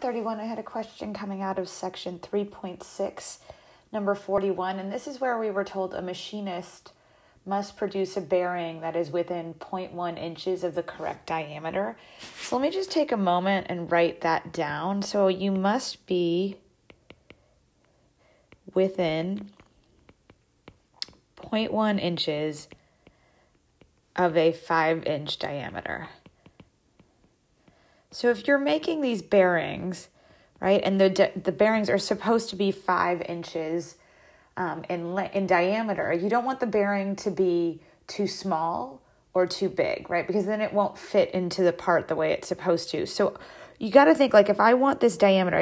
31, I had a question coming out of section 3.6, number 41, and this is where we were told a machinist must produce a bearing that is within 0.1 inches of the correct diameter. So let me just take a moment and write that down. So you must be within 0.1 inches of a 5 inch diameter. So if you're making these bearings, right, and the the bearings are supposed to be five inches um, in in diameter, you don't want the bearing to be too small or too big, right? Because then it won't fit into the part the way it's supposed to. So you got to think like if I want this diameter,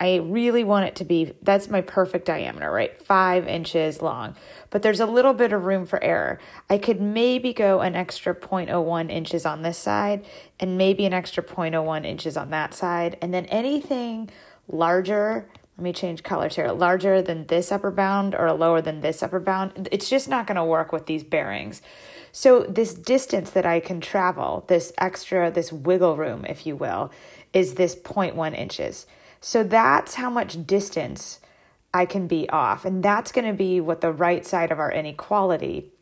I, really want it to be that's my perfect diameter, right? Five inches long. But there's a little bit of room for error. I could maybe go an extra 0.01 inches on this side and maybe an extra 0.01 inches on that side. And then anything larger, let me change colors here, larger than this upper bound or lower than this upper bound, it's just not going to work with these bearings. So, this distance that I can travel, this extra, this wiggle room, if you will, is this 0.1 inches. So that's how much distance I can be off. And that's going to be what the right side of our inequality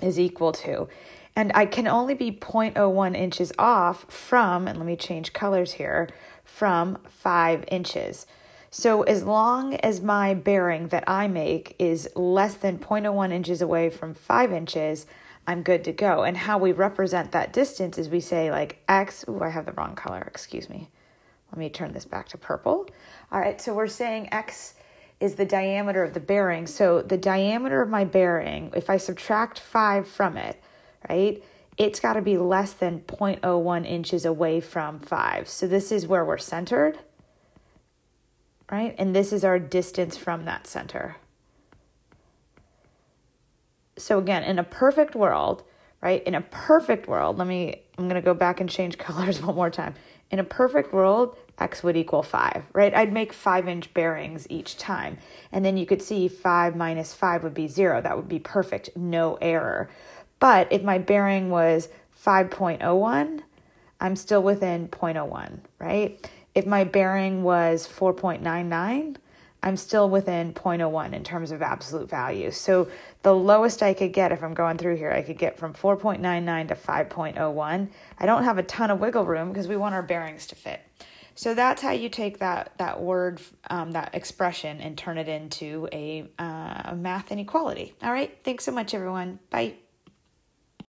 is equal to. And I can only be 0.01 inches off from, and let me change colors here, from 5 inches. So as long as my bearing that I make is less than 0.01 inches away from 5 inches, I'm good to go. And how we represent that distance is we say like x, oh, I have the wrong color, excuse me. Let me turn this back to purple. All right, so we're saying x is the diameter of the bearing. So the diameter of my bearing, if I subtract 5 from it, right, it's got to be less than 0.01 inches away from 5. So this is where we're centered, right? And this is our distance from that center so again, in a perfect world, right? In a perfect world, let me, I'm going to go back and change colors one more time. In a perfect world, x would equal 5, right? I'd make 5 inch bearings each time. And then you could see 5 minus 5 would be 0. That would be perfect, no error. But if my bearing was 5.01, I'm still within 0.01, right? If my bearing was 4.99, I'm still within 0.01 in terms of absolute value. So the lowest I could get if I'm going through here, I could get from 4.99 to 5.01. I don't have a ton of wiggle room because we want our bearings to fit. So that's how you take that that word, um, that expression, and turn it into a uh, math inequality. All right. Thanks so much, everyone. Bye.